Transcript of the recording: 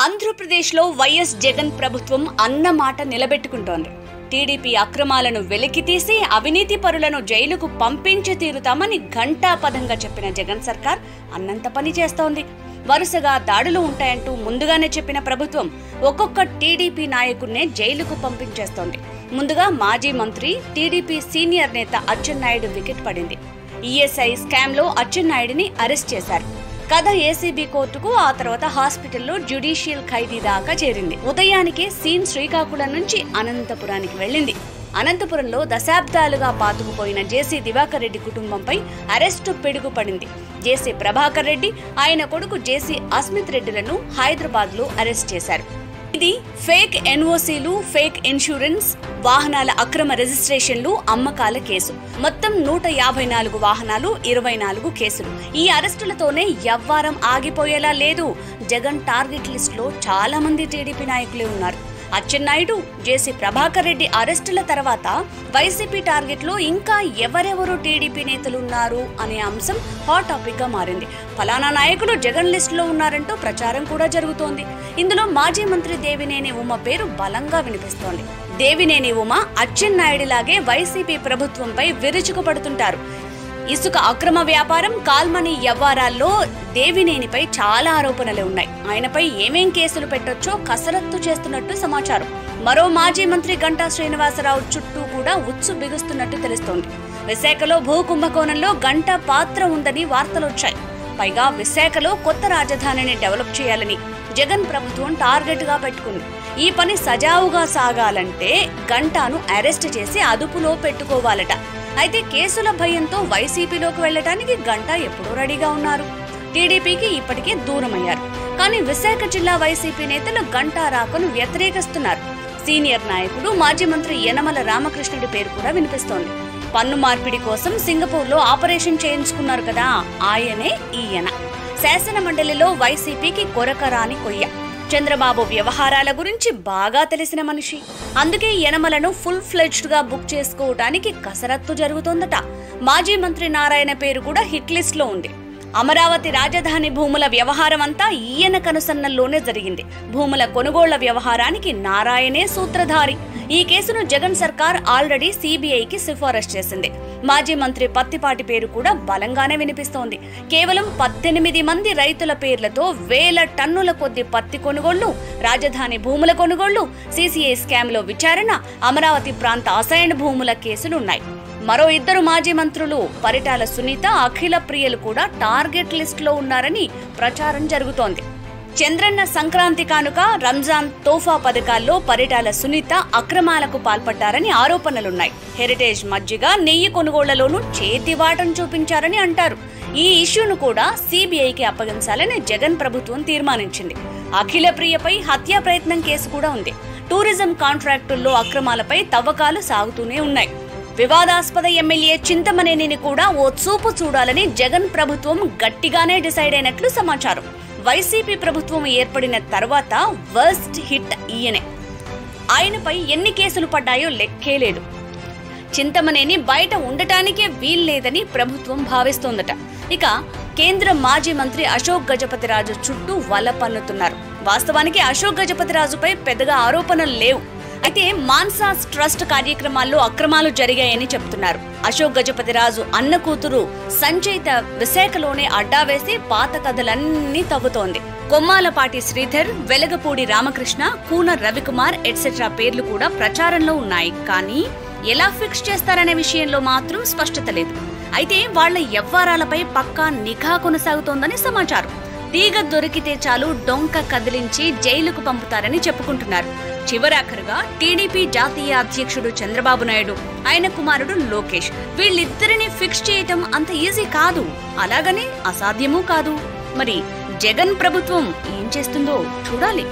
ఆంధ్రప్రదేశ్లో వైఎస్ జగన్ ప్రభుత్వం అన్నమాట నిలబెట్టుకుంటోంది. టీడీపీ అక్రమాలను వెలికితీసి అవినీతి పరులను జైలుకు పంపించి తీరుతామని ఘంటాపథంగా చెప్పిన జగన్ సర్కార్ అన్నంత పని చేస్తోంది. వరుసగా దాడులు ఉంటాయంటూ ముందుగానే చెప్పిన ప్రభుత్వం ఒక్కొక్క టీడీపీ నాయకుడినే జైలుకు పంపించేస్తోంది. ముందుగా మాజీ మంత్రి టీడీపీ సీనియర్ నేత అచ్చెన్నాయుడు వికెట్ పడింది. ఈఎస్ఐ స్కామ్లో అచ్చెన్నాయుడిని అరెస్ట్ చేశారు. కథ ఏసీబీ కోర్టుకు ఆ తర్వాత హాస్పిటల్లో జ్యుడిషియల్ ఖైదీ దాకా చేరింది. ఉదయానికే సీన్ శ్రీకాకుళం నుంచి అనంతపురానికి వెళ్ళింది. అనంతపురంలో దశాబ్దాలుగా పాతుకుపోయిన జేసీ దివాకర్ రెడ్డి కుటుంబంపై అరెస్టు పిడుగు పడింది జేసీ ప్రభాకర్ రెడ్డి ఆయన కొడుకు జేసీ అస్మిత్ రెడ్డిలను హైదరాబాద్లో అరెస్ట్ చేశారు. ఇది ఫేక్ ఎన్ఓసీలు ఫేక్ ఇన్సూరెన్స్ వాహనాల అక్రమ రిజిస్ట్రేషన్లు అమ్మకాల కేసు. మొత్తం నూట యాభై నాలుగు వాహనాలు ఇరవై నాలుగు కేసులు. ఈ అరెస్టులతోనే ఎవ్వారం ఆగిపోయేలా లేదు. జగన్ టార్గెట్ లిస్ట్లో చాలా మంది టీడీపీ నాయకులే ఉన్నారు. అచ్చెన్నాయుడు జేసీ ప్రభాకర్ రెడ్డి అరెస్టుల తర్వాత వైసీపీ టార్గెట్లో ఇంకా ఎవరెవరు టీడీపీ నేతలు ఉన్నారు అనే అంశం హాట్ టాపిక్గా మారింది. ఫలానా నాయకులు జగన్ లిస్ట్లో ఉన్నారంటూ ప్రచారం కూడా జరుగుతోంది. ఇందులో మాజీ మంత్రి దేవినేని ఉమ పేరు బలంగా వినిపిస్తోంది. దేవినేని ఉమ అచ్చెన్నాయుడిలాగే వైసీపీ ప్రభుత్వంపై విరుచుకుపడుతుంటారు. ఇసుక అక్రమ వ్యాపారం కాల్మనీ వ్యవహారాల్లో దేవినేనిపై చాలా ఆరోపణలు ఉన్నాయి. ఆయనపై ఏమేం కేసులు పెట్టొచ్చో కసరత్తు చేస్తున్నట్టు సమాచారం. మరో మాజీ మంత్రి గంటా శ్రీనివాసరావు చుట్టూ కూడా ఉచ్చు బిగుస్తున్నట్టు తెలుస్తోంది. విశాఖలో భూ కుంభకోణంలో గంట పాత్ర ఉందని వార్తలు వచ్చాయి. పైగా విశాఖలో కొత్త రాజధానిని డెవలప్ చేయాలని జగన్ ప్రభుత్వం టార్గెట్గా పెట్టుకుంది. ఈ పని సజావుగా సాగాలంటే గంటాను అరెస్ట్ చేసి అదుపులో పెట్టుకోవాలట. అయితే కేసుల భయంతో వైసీపీలోకి వెళ్ళడానికి గంటా ఎప్పుడూ రెడీగా ఉన్నారు. టీడీపీకి ఇప్పటికే దూరమయ్యారు. కానీ విశాఖ జిల్లా వైసీపీ నేతలు గంటా రాకను వ్యతిరేకిస్తున్నారు. సీనియర్ నాయకుడు మాజీ మంత్రి యనమల రామకృష్ణుడి పేరు కూడా వినిపిస్తోంది. పన్ను మార్పిడి కోసం సింగపూర్లో ఆపరేషన్ చేయించుకున్నారు కదా ఆయనే ఈయన. శాసన మండలిలో వైసీపీకి కొరకరాని కొయ్య. చంద్రబాబు వ్యవహారాల గురించి బాగా తెలిసిన మనిషి. అందుకే యనమలను ఫుల్ ఫ్లెడ్జ్డ్గా బుక్ చేసుకోవటానికి కసరత్తు జరుగుతోందట. మాజీ మంత్రి నారాయణ పేరు కూడా హిట్ లిస్ట్లో ఉంది. అమరావతి రాజధాని భూముల వ్యవహారం అంతా ఈయన కనుసన్నల్లోనే జరిగింది. భూముల కొనుగోళ్ళ వ్యవహారానికి నారాయణే సూత్రధారి. ఈ కేసును జగన్ సర్కార్ ఆల్రెడీ సిబిఐకి సిఫారసు చేసింది. మాజీ మంత్రి పత్తిపాటి పేరు కూడా బలంగానే వినిపిస్తోంది. కేవలం పద్దెనిమిది మంది రైతుల పేర్లతో వేల టన్నుల కొద్ది పత్తి కొనుగోళ్ళు రాజధాని భూముల కొనుగోళ్ళు సీసీఐ స్కామ్లో విచారణ అమరావతి ప్రాంత అసైన్ భూముల కేసులు ఉన్నాయి మరో ఇద్దరు మాజీ మంత్రులు పరిటాల సునీత అఖిల ప్రియలు కూడా టార్గెట్ లిస్ట్లో ఉన్నారని ప్రచారం జరుగుతోంది. చంద్రన్న సంక్రాంతి కానుక రంజాన్ తోఫా పథకాల్లో పరిటాల సునీత అక్రమాలకు పాల్పడ్డారని ఆరోపణలున్నాయి. హెరిటేజ్ మజ్జిగ నెయ్యి కొనుగోళ్ళలోనూ చేతివాటం చూపించారని అంటారు. ఈ ఇష్యూను కూడా సిబిఐకి అప్పగించాలని జగన్ ప్రభుత్వం తీర్మానించింది. అఖిల ప్రియపై హత్యా ప్రయత్నం కేసు కూడా ఉంది. టూరిజం కాంట్రాక్టుల్లో అక్రమాలపై తవ్వకాలు సాగుతూనే ఉన్నాయి. వివాదాస్పద ఎమ్మెల్యే చింతమనేనిని కూడా ఓ చూపు చూడాలని జగన్ ప్రభుత్వం గట్టిగానే డిసైడ్ అయినట్లు సమాచారం. వైసీపీ ప్రభుత్వం ఏర్పడిన తర్వాత వర్స్ట్ హిట్ ఈయనే. ఆయనపై ఎన్ని కేసులు పడ్డాయో లెక్కే లేదు. చింతమనేని బయట ఉండటానికే వీల్లేదని ప్రభుత్వం భావిస్తోందట. ఇక కేంద్ర మాజీ మంత్రి అశోక్ గజపతిరాజు చుట్టూ వల పన్నుతున్నారు. వాస్తవానికి అశోక్ గజపతిరాజుపై పెద్దగా ఆరోపణలు లేవు. అయితే మాన్సాస్ ట్రస్ట్ కార్యక్రమాల్లో అక్రమాలు జరిగాయని చెప్తున్నారు. అశోక్ గజపతిరాజు అన్న కూతురు సంచయిత విశాఖలోనే అడ్డా వేసి పాత కథలన్నీ తవ్వుతోంది. కొమ్మాలపాటి శ్రీధర్ వెలగపూడి రామకృష్ణ కూన రవికుమార్ ఎట్సెట్రా పేర్లు కూడా ప్రచారంలో ఉన్నాయి. కానీ ఎలా ఫిక్స్ చేస్తారనే విషయంలో మాత్రం స్పష్టత లేదు. అయితే వాళ్ళ వ్యవహారాలపై పక్కా నిఘా కొనసాగుతోందని సమాచారం. తీగ దొరికితే చాలు డొంక కదిలించి జైలుకు పంపుతారని చెప్పుకుంటున్నారు. చివరాఖరుగా టీడీపీ జాతీయ అధ్యక్షుడు చంద్రబాబు నాయుడు ఆయన కుమారుడు లోకేష్. వీళ్ళిద్దరిని ఫిక్స్ చేయటం అంత ఈజీ కాదు. అలాగని అసాధ్యమూ కాదు. మరి జగన్ ప్రభుత్వం ఏం చేస్తుందో చూడాలి.